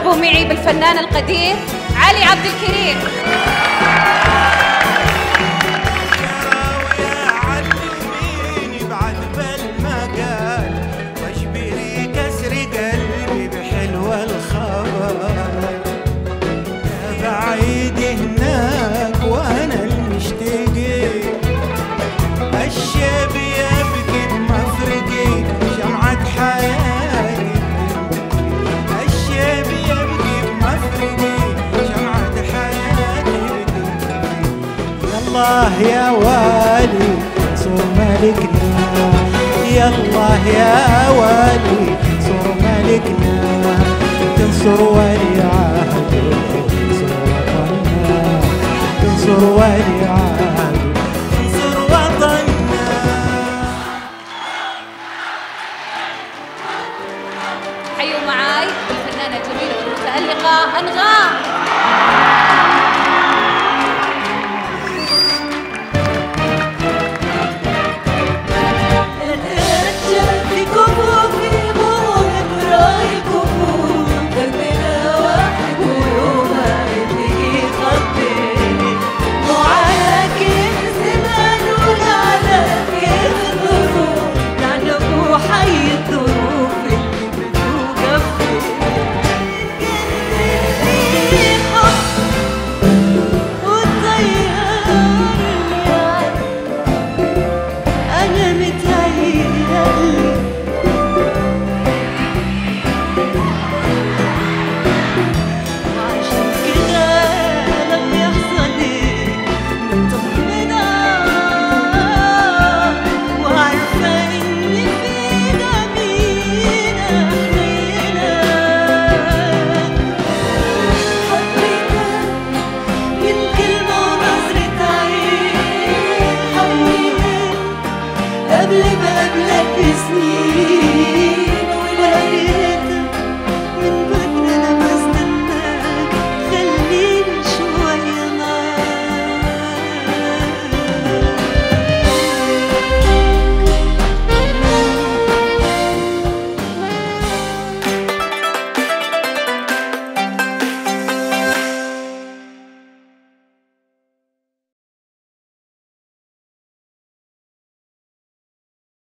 رحبوا معي بالفنان القدير علي عبد الكريم. الله يا والي صور ملكنا يا الله يا والي صور ملكنا تنصر ولي عهد تنصر ولي عهد تنصر وطننا. حيوا معاي الفنانة الجميلة أنغام. You.